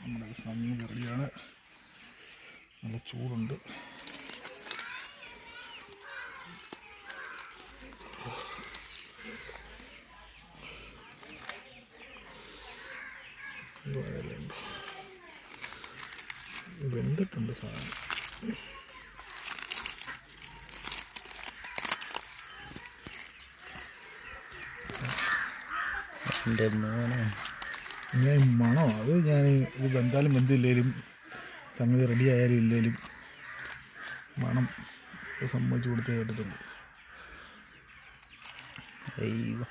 നമ്മുടെ സമയം കറിയാണ് നല്ല ചൂടുണ്ട്. വെന്തിട്ടുണ്ട് സാധനം. എന്റെ മോനെ. ഞാൻ മണോ? അത് ഞാൻ ഇത് വെന്താലും വെന്തില്ലേലും സംഗതി റെഡി ആയാലും ഇല്ലേലും മണം സമ്മതിച്ചു കൊടുത്തേ പറ്റത്തുള്ളൂ. അയ്യോ